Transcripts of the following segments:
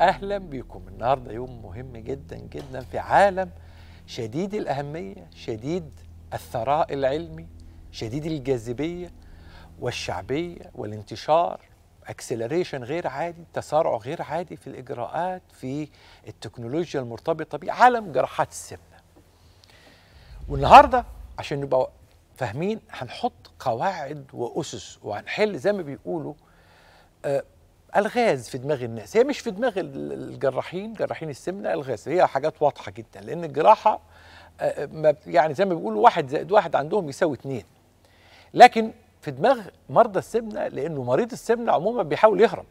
أهلا بكم النهارده يوم مهم جدا جدا في عالم شديد الأهمية شديد الثراء العلمي شديد الجاذبية والشعبية والانتشار اكسلريشن غير عادي تسارع غير عادي في الإجراءات في التكنولوجيا المرتبطة بعالم جراحات السمنة. والنهاردة عشان نبقى فاهمين هنحط قواعد وأسس وهنحل زي ما بيقولوا آه الغاز في دماغ الناس. هي مش في دماغ الجراحين جراحين السمنة الغاز. هي حاجات واضحة جدا لأن الجراحة آه يعني زي ما بيقولوا واحد زائد واحد عندهم يساوي اتنين. لكن في دماغ مرضى السمنة لأنه مريض السمنة عموما بيحاول يهرب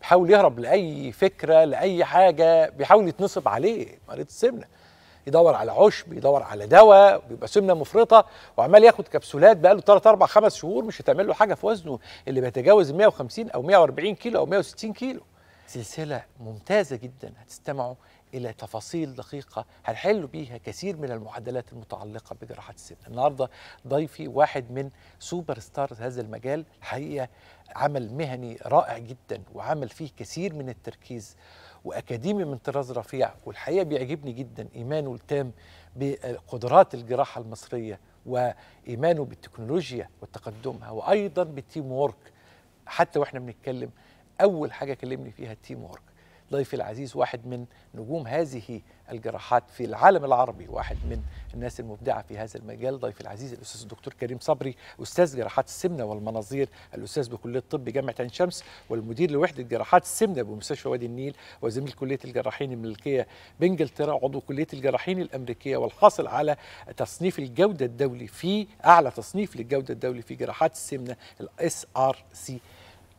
بيحاول يهرب لأي فكرة لأي حاجة بيحاول يتنصب عليه مريض السمنة. يدور على عشب يدور على دواء بيبقى سمنة مفرطة وعمال ياخد كبسولات بقى له 3 4 5 شهور مش هتعمل له حاجة في وزنه اللي بيتجاوز 150 أو 140 كيلو أو 160 كيلو. سلسلة ممتازة جدا هتستمعوا إلى تفاصيل دقيقة هنحل بيها كثير من المعادلات المتعلقة بجراحات السمنة. النهارده ضيفي واحد من superstars هذا المجال الحقيقة عمل مهني رائع جدا وعمل فيه كثير من التركيز وأكاديمي من طراز رفيع والحقيقة بيعجبني جدا إيمانه التام بقدرات الجراحة المصرية وإيمانه بالتكنولوجيا وتقدمها وأيضا بال team work. حتى وإحنا بنتكلم أول حاجة كلمني فيها ال team work. ضيفي العزيز واحد من نجوم هذه الجراحات في العالم العربي واحد من الناس المبدعة في هذا المجال. ضيفي العزيز الأستاذ الدكتور كريم صبري أستاذ جراحات السمنة والمناظير الأستاذ بكلية الطب جامعة عين شمس والمدير لوحدة جراحات السمنة بمستشفى وادي النيل وزميل كلية الجراحين الملكية بإنجلترا عضو كلية الجراحين الأمريكية والحاصل على تصنيف الجودة الدولي في أعلى تصنيف للجودة الدولي في جراحات السمنة ال SRC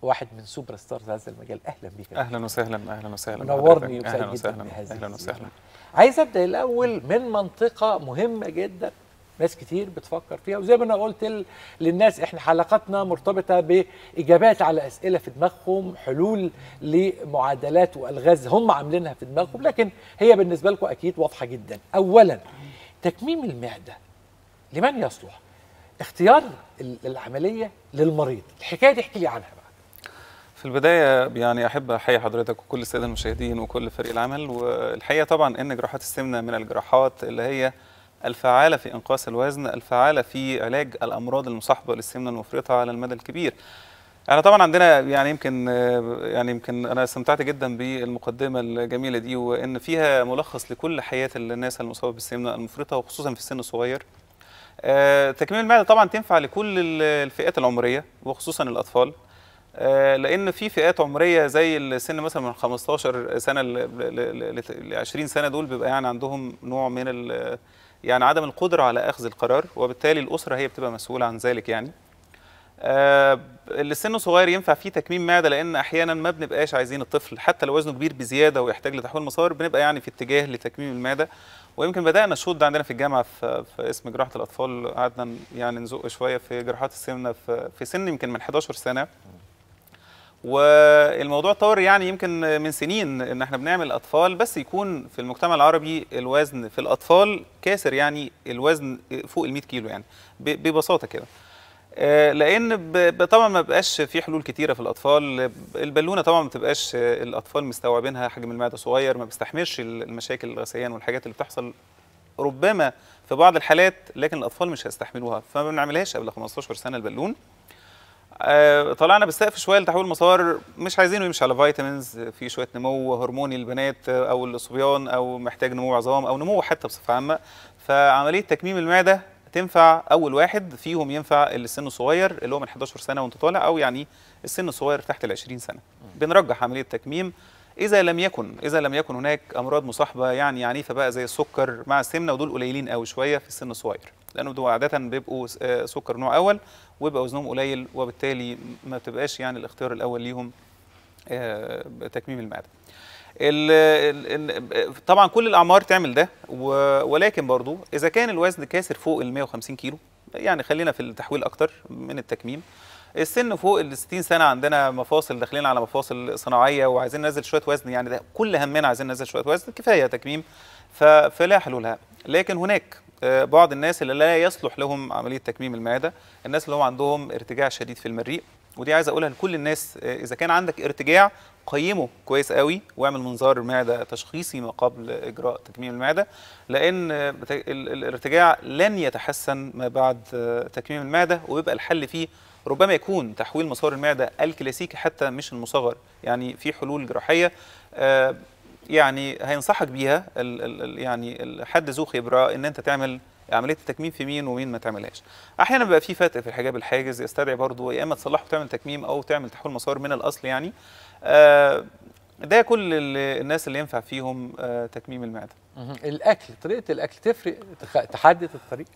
واحد من superstars هذا المجال. أهلا بك. أهلا وسهلا أهلا وسهلا. نورني أهلا وسهلا أهلا وسهلا. عايز أبدأ الأول من منطقة مهمة جدا. ناس كتير بتفكر فيها وزي ما أنا قلت للناس إحنا حلقاتنا مرتبطة بإجابات على أسئلة في دماغهم حلول لمعادلات وألغاز هم عاملينها في دماغهم لكن هي بالنسبة لكم أكيد واضحة جدا. اولا تكميم المعدة. لمن يصلح؟ اختيار ال- العملية للمريض. الحكاية دي احكي لي عنها. في البداية يعني أحب أحيي حضرتك وكل السادة المشاهدين وكل فريق العمل والحقيقة طبعا إن جراحات السمنة من الجراحات اللي هي الفعالة في إنقاص الوزن الفعالة في علاج الأمراض المصاحبة للسمنة المفرطة على المدى الكبير. إحنا طبعا عندنا يعني يمكن يعني يمكن أنا استمتعت جدا بالمقدمة الجميلة دي وإن فيها ملخص لكل حياة الناس المصابه بالسمنة المفرطة وخصوصا في السن الصغير. آه، تكميم المعده طبعا تنفع لكل ال- الفئات العمرية وخصوصا الأطفال. لأن في فئات عمرية زي السن مثلا من 15 سنة ل 20 سنة دول بيبقى يعني عندهم نوع من يعني عدم القدرة على أخذ القرار وبالتالي الأسرة هي بتبقى مسؤولة عن ذلك يعني. آه، اللي سنه صغير ينفع فيه تكميم معدة لأن أحيانا ما بنبقاش عايزين الطفل حتى لو وزنه كبير بزيادة ويحتاج لتحويل مسار بنبقى يعني في اتجاه لتكميم المعدة. ويمكن بدأنا الشوط ده عندنا في الجامعة في, في اسم جراحة الأطفال قعدنا يعني نزق شوية في جراحات السمنة في, في سن يمكن من 11 سنة. والموضوع طور يعني يمكن من سنين إن إحنا بنعمل أطفال بس يكون في المجتمع العربي الوزن في الأطفال كاسر يعني الوزن فوق ال 100 كيلو يعني ببساطة كده. آه، لأن طبعا ما بقاش في حلول كتيرة في الأطفال. البالونة طبعا ما بتبقاش الأطفال مستوعبينها حجم المعدة صغير ما بيستحملش المشاكل الغثيان والحاجات اللي بتحصل ربما في بعض الحالات لكن الأطفال مش هيستحملوها. فما بنعملهاش قبل 15 سنة البالون. طلعنا بالسقف شوية لتحويل المسار. مش عايزينه يمشي على فيتامينز في شوية نمو هرموني للبنات آه، أو الصبيان أو محتاج نمو عظام أو نمو حتى بصفة عامة. فعملية تكميم المعدة تنفع أول واحد فيهم ينفع اللي سنه صغير اللي هو من 11 سنة وانت طالع أو يعني السن الصغير تحت ال 20 سنة. بنرجح عملية تكميم إذا لم يكن إذا لم يكن هناك أمراض مصاحبة يعني عنيفة بقى زي السكر مع السمنه ودول قليلين قوي شوية في السن الصغير. لأنه دول عادة بيبقوا آه، سكر نوع أول ويبقى وزنهم قليل وبالتالي ما بتبقاش يعني الاختيار الأول ليهم آه، تكميم المعدة. ال ال طبعا كل الأعمار تعمل ده ولكن برضو إذا كان الوزن كاسر فوق ال 150 كيلو يعني خلينا في التحويل أكتر من التكميم السن فوق ال 60 سنة عندنا مفاصل داخلين على مفاصل صناعية وعايزين ننزل شوية وزن يعني ده كل همنا عايزين ننزل شوية وزن كفاية تكميم فلا حلولها لكن هناك آه، بعض الناس اللي لا يصلح لهم عملية تكميم المعدة الناس اللي هم عندهم ارتجاع شديد في المريء ودي عايز أقولها لكل الناس آه، إذا كان عندك ارتجاع قيمه كويس قوي واعمل منظار معدة تشخيصي ما قبل إجراء تكميم المعدة لأن ال- الارتجاع لن يتحسن ما بعد آه، تكميم المعدة ويبقى الحل فيه ربما يكون تحويل مسار المعدة الكلاسيكي حتى مش المصغر يعني في حلول جراحية آه، يعني هينصحك بيها ال ال ال- يعني حد ذو خبرة إن أنت تعمل عملية التكميم في مين ومين ما تعملهاش. أحيانا بيبقى في فتق في الحجاب الحاجز يستدعي برضه يا إما تصلحه وتعمل تكميم أو تعمل تحويل مسار من الأصل يعني. آه، ده كل ال- الناس اللي ينفع فيهم آه، تكميم المعدة. الأكل طريقة الأكل تفرق؟ تحدد الطريق؟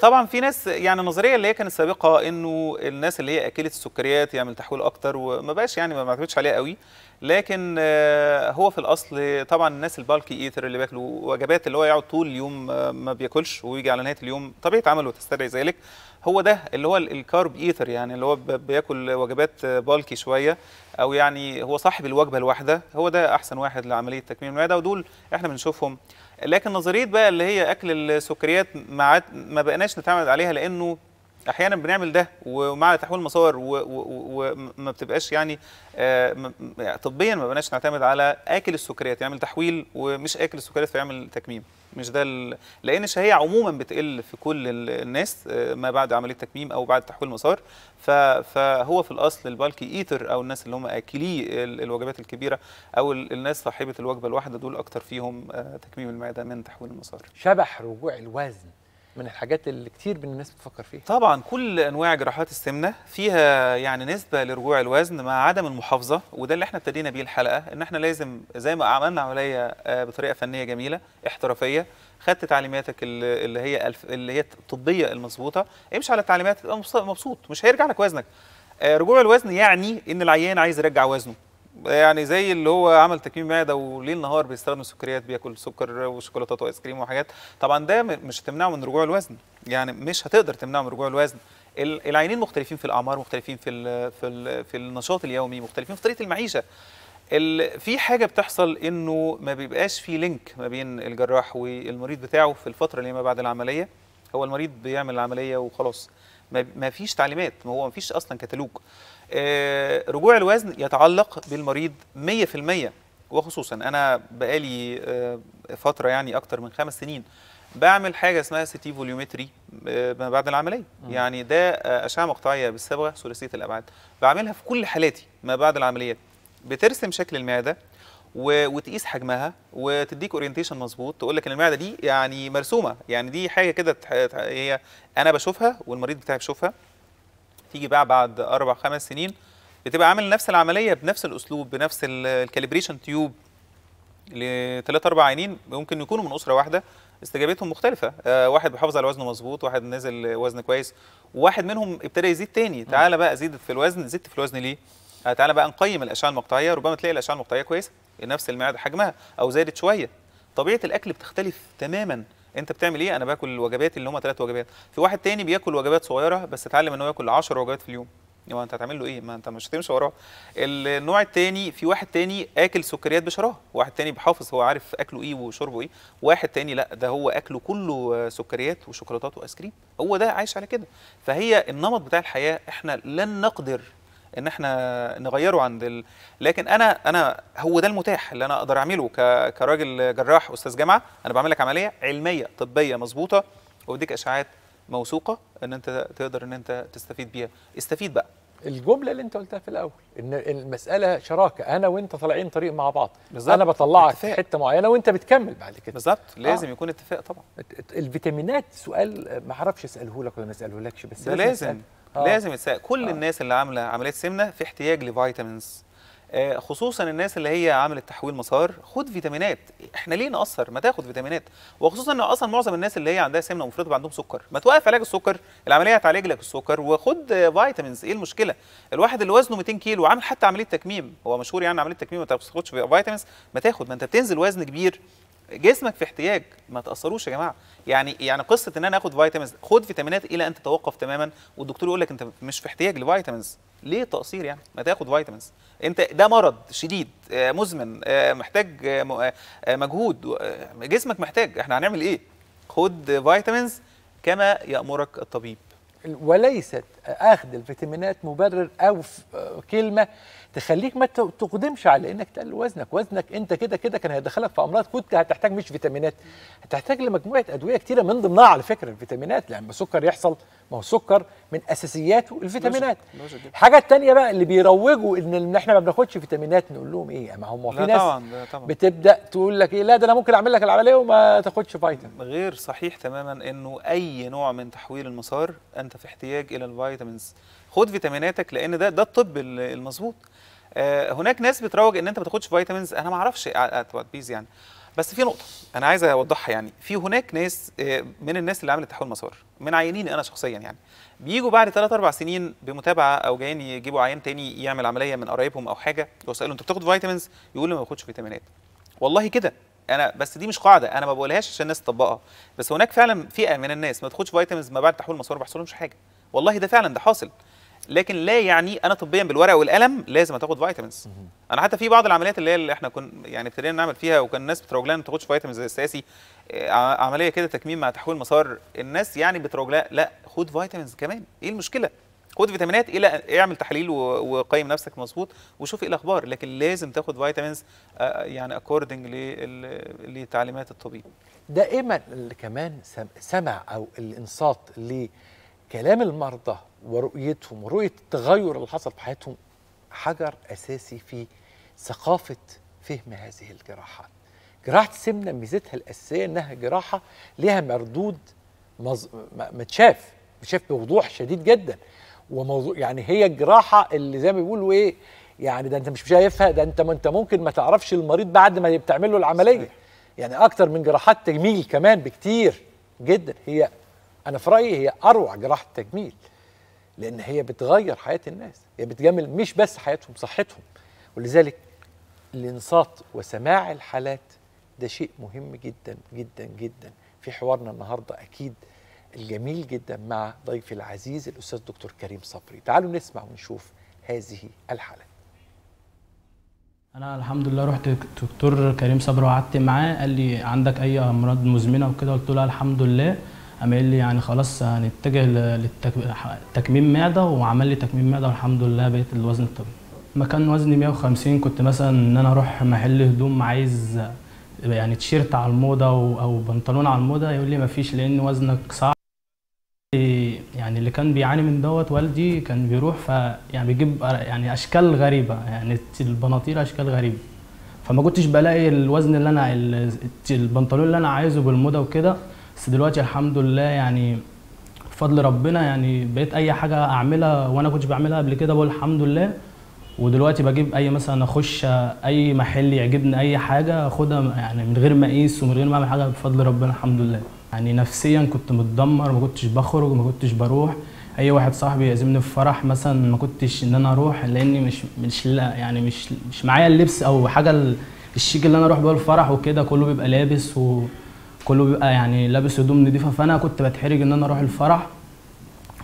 طبعا في ناس يعني النظريه اللي هي كانت سابقة إنه الناس اللي هي اكله السكريات يعمل تحويل أكتر وما بقاش يعني ما بعتمدش عليها قوي. لكن آه، هو في الأصل طبعا الناس ال bulky eater اللي بياكلوا وجبات اللي هو يقعد طول اليوم آه، ما بياكلش ويجي على نهاية اليوم طبيعة عمله تستدعي ذلك. هو ده اللي هو ال- ال carb eater يعني اللي هو بياكل وجبات bulky شوية أو يعني هو صاحب الوجبة الواحدة. هو ده أحسن واحد لعملية تكميم المعده ودول إحنا بنشوفهم لكن نظرية بقى اللي هي أكل السكريات ما ما بقناش نتعامل عليها لأنه أحيانا بنعمل ده ومع تحويل مسار و- و- وما بتبقاش يعني آه، م- طبيا ما بقناش نعتمد على أكل السكريات يعمل تحويل ومش أكل السكريات فيعمل تكميم. مش ده. لأن الشهية عموما بتقل في كل ال- الناس آه، ما بعد عملية تكميم أو بعد تحويل مسار. فهو في الأصل البالكي إيتر أو الناس اللي هم اكلي ال- الوجبات الكبيرة أو ال- الناس صاحبة الوجبة الواحدة دول أكتر فيهم آه، تكميم المعدة من تحويل المسار شبح رجوع الوزن من الحاجات اللي كتير من الناس بتفكر فيها. طبعا كل أنواع جراحات السمنة فيها يعني نسبة لرجوع الوزن مع عدم المحافظة وده اللي إحنا ابتدينا بيه الحلقة إن إحنا لازم زي ما عملنا عمليه آه، بطريقة فنية جميلة احترافية خدت تعليماتك اللي هي اللي هي الطبية المظبوطه امشي على التعليمات تبقى مبسوط- مبسوط مش هيرجع لك وزنك. آه، رجوع الوزن يعني إن العيان عايز يرجع وزنه. يعني زي اللي هو عمل تكميم معده وليل نهار بيستخدم سكريات بياكل سكر وشوكولاتات وايس كريم وحاجات. طبعا ده مش هتمنعه من رجوع الوزن. يعني مش هتقدر تمنعه من رجوع الوزن. ال- العينين مختلفين في الأعمار مختلفين في ال في ال في النشاط اليومي مختلفين في طريقة المعيشة. ال- في حاجة بتحصل إنه ما بيبقاش في link ما بين الجراح والمريض بتاعه في الفترة اللي ما بعد العملية. هو المريض بيعمل العملية وخلاص. ما فيش تعليمات ما هو ما فيش أصلا كتالوج. آه، رجوع الوزن يتعلق بالمريض 100% وخصوصا أنا بقالي آه، فترة يعني أكتر من خمس سنين بعمل حاجة اسمها CT volumetry آه، ما بعد العملية. يعني ده أشعة مقطعية بالصبغه ثلاثية الأبعاد. بعملها في كل حالاتي ما بعد العمليات بترسم شكل المعدة. وتقيس حجمها وتديك orientation مظبوط تقول لك إن المعدة دي يعني مرسومة يعني دي حاجة كده هي أنا بشوفها والمريض بتاعي بيشوفها. تيجي بقى بعد أربع خمس سنين بتبقى عامل نفس العملية بنفس الأسلوب بنفس ال calibration tube لثلاث أربع عيانين ممكن يكونوا من أسرة واحدة استجابتهم مختلفة. آه واحد بيحافظ على وزنه مظبوط واحد نازل وزن كويس وواحد منهم ابتدى يزيد تاني. تعالى بقى زيدت في الوزن زدت في الوزن ليه؟ تعالى بقى نقيم الأشعة المقطعية. ربما تلاقي الأشعة المقطعية كويسة نفس المعدة حجمها أو زادت شوية. طبيعة الأكل بتختلف تماما. أنت بتعمل إيه؟ أنا باكل الوجبات اللي هم ثلاث وجبات. في واحد تاني بياكل وجبات صغيرة بس اتعلم إن هو ياكل 10 وجبات في اليوم. هو أنت هتعمل له إيه؟ ما أنت مش هتمشي وراه. النوع التاني في واحد تاني آكل سكريات بشراهه واحد تاني بيحافظ هو عارف أكله إيه وشربه إيه. واحد تاني لأ ده هو أكله كله سكريات وشوكولاتات وآيس كريم. هو ده عايش على كده. فهي النمط بتاع الحياة إحنا لن نقدر إن إحنا نغيره عند ال... لكن أنا أنا هو ده المتاح اللي أنا أقدر أعمله ك... كراجل جراح أستاذ جامعة. أنا بعمل لك عملية علمية طبية مظبوطة واديك اشعاعات موثوقة إن أنت تقدر إن أنت تستفيد بيها. استفيد بقى. الجملة اللي أنت قلتها في الأول إن المسألة شراكة أنا وأنت طالعين طريق مع بعض. بالظبط. أنا بطلعك في. حتة معينة وأنت بتكمل بعد كده. بالظبط. لازم يكون اتفاق طبعا. الفيتامينات سؤال ما أعرفش أسأله لك ولا ما اساله لكش بس ده لازم. أسأل. آه. لازم يتساءل. كل آه. الناس اللي عاملة عمليه سمنة في احتياج ل vitamins. آه، خصوصا الناس اللي هي عملت تحويل مسار خد فيتامينات. إحنا ليه نقصر؟ ما تاخد فيتامينات. وخصوصا إن أصلا معظم الناس اللي هي عندها سمنة بيبقى عندهم سكر. ما توقف علاج السكر العملية هتعالج لك السكر وخد vitamins. إيه المشكلة؟ الواحد اللي وزنه 200 كيلو وعامل حتى عملية تكميم هو مشهور يعني عملية تكميم ما تاخدش vitamins ما تاخد. ما أنت بتنزل وزن كبير. جسمك في احتياج ما تأثروش يا جماعة. يعني يعني قصة إن أنا آخد vitamins خد فيتامينات إلى أن تتوقف تماما والدكتور يقول لك أنت مش في احتياج ل vitamins ليه تقصير يعني؟ ما تاخد vitamins أنت ده مرض شديد آه، مزمن آه، محتاج آه، مجهود جسمك محتاج. إحنا هنعمل إيه؟ خد vitamins كما يأمرك الطبيب. وليست أخذ الفيتامينات مبرر أو كلمة تخليك ما تقدمش على إنك تقلل وزنك. وزنك أنت كده كده كان هيدخلك في أمراض كنت هتحتاج مش فيتامينات. هتحتاج لمجموعة أدوية كتيرة من ضمنها على فكرة الفيتامينات لما السكر يحصل ما هو السكر من أساسياته الفيتامينات. الحاجة الثانية بقى اللي بيروجوا إن إحنا ما بناخدش فيتامينات نقول لهم إيه؟ ما هم في ناس طبعا طبعا. بتبدأ تقول لك إيه؟ لا ده أنا ممكن أعمل لك العملية وما تاخدش فيتامين. غير صحيح تماما إنه أي نوع من تحويل المسار أنت في احتياج إلى ال vitamins خد فيتاميناتك لأن ده ده الطب ال- المظبوط. آه، هناك ناس بتروج إن أنت ما تاخدش vitamins أنا ما أعرفش base يعني. بس في نقطة أنا عايز أوضحها يعني. في هناك ناس آه، من الناس اللي عملت تحويل مسار من عيانين أنا شخصيا يعني. بيجوا بعد 3 4 سنين بمتابعة أو جايين يجيبوا عيان تاني يعمل عملية من قرايبهم أو حاجة واساله أنت بتاخد vitamins يقول لي ما باخدش فيتامينات والله كده. أنا بس دي مش قاعدة. أنا ما بقولهاش عشان الناس تطبقها. بس هناك فعلا فئة من الناس ما تاخدش vitamins ما بعد تحويل المسار ما بيحصلهمش حاجة. والله ده فعلا ده حاصل. لكن لا يعني أنا طبيا بالورقة والقلم لازم تاخد vitamins أنا حتى في بعض العمليات اللي هي اللي إحنا كنا يعني ابتدينا نعمل فيها وكان الناس بتروج ما تاخدش vitamins زي ال SASI آه، عملية كده تكميم مع تحويل مسار الناس يعني بتروج لا خد vitamins كمان. إيه المشكلة؟ خد فيتامينات إلى اعمل تحاليل و- وقيم نفسك مظبوط وشوف إيه الأخبار. لكن لازم تاخد vitamins آه، يعني اكوردنج لتعليمات الطبيب. دائما اللي كمان سم- سمع أو الإنصات لكلام المرضى ورؤيتهم ورؤية التغير اللي حصل في حياتهم حجر أساسي في ثقافة فهم هذه الجراحات. جراحة السمنه ميزتها الأساسية إنها جراحة لها مردود مز... م- متشاف متشاف بوضوح شديد جدا وموضوع يعني هي الجراحه اللي زي ما بيقولوا إيه يعني ده أنت مش شايفها ده أنت ما أنت ممكن ما تعرفش المريض بعد ما بتعمل له العملية صحيح. يعني أكتر من جراحات تجميل كمان بكتير جدا هي أنا في رأيي هي أروع جراحة تجميل لأن هي بتغير حياة الناس هي بتجمل مش بس حياتهم صحتهم. ولذلك الإنصات وسماع الحالات ده شيء مهم جدا جدا جدا. في حوارنا النهارده أكيد الجميل جدا مع ضيفي العزيز الأستاذ دكتور كريم صبري. تعالوا نسمع ونشوف هذه الحالات أنا الحمد لله رحت دكتور كريم صبري وقعدت معاه قال لي عندك أي أمراض مزمنة وكده؟ قلت له الحمد لله. قام قال لي يعني خلاص هنتجه للتكميم معدة وعمل لي تكميم معدة والحمد لله بقيت الوزن الطبيعي مكان وزني 150 كنت مثلا إن أنا أروح محل هدوم عايز يعني تيشيرت على الموضة أو بنطلون على الموضة يقول لي مفيش لأن وزنك صعب. يعني اللي كان بيعاني من دوت والدي كان بيروح ف يعني بيجيب يعني أشكال غريبة يعني البناطيل أشكال غريبة. فما كنتش بلاقي الوزن اللي أنا ال- البنطلون اللي أنا عايزه بالموضة وكده. بس دلوقتي الحمد لله يعني بفضل ربنا يعني بقيت أي حاجة أعملها وأنا كنتش بعملها قبل كده بقول الحمد لله. ودلوقتي بجيب أي مثلا أخش أي محل يعجبني أي حاجة أخدها يعني من غير ما اقيس ومن غير ما أعمل حاجة بفضل ربنا الحمد لله. يعني نفسيا كنت متدمر ما كنتش بخرج ما كنتش بروح. أي واحد صاحبي يعزمني في فرح مثلا ما كنتش إن أنا أروح لأني مش مش لا يعني مش مش معايا اللبس أو حاجة ال- الشيك اللي أنا أروح بيه الفرح وكده كله بيبقى لابس وكله بيبقى يعني لابس هدوم نضيفة. فأنا كنت بتحرج إن أنا أروح الفرح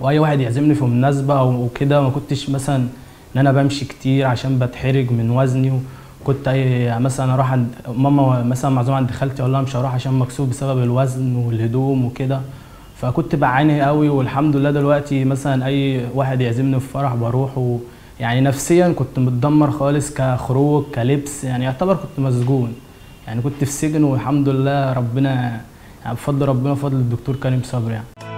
وأي واحد يعزمني في مناسبة أو كده. ما كنتش مثلا إن أنا بمشي كتير عشان بتحرج من وزني. وكنت أي مثلا أروح عند ماما مثلا معزومة عند خالتي أقول لها مش هروح عشان مكسوف بسبب الوزن والهدوم وكده. فكنت بعاني قوي والحمد لله دلوقتي مثلا أي واحد يعزمني في فرح بروح يعني نفسيا كنت متدمر خالص كخروج كلبس. يعني يعتبر كنت مسجون. يعني كنت في سجن والحمد لله ربنا يعني بفضل ربنا وفضل الدكتور كريم صبري يعني.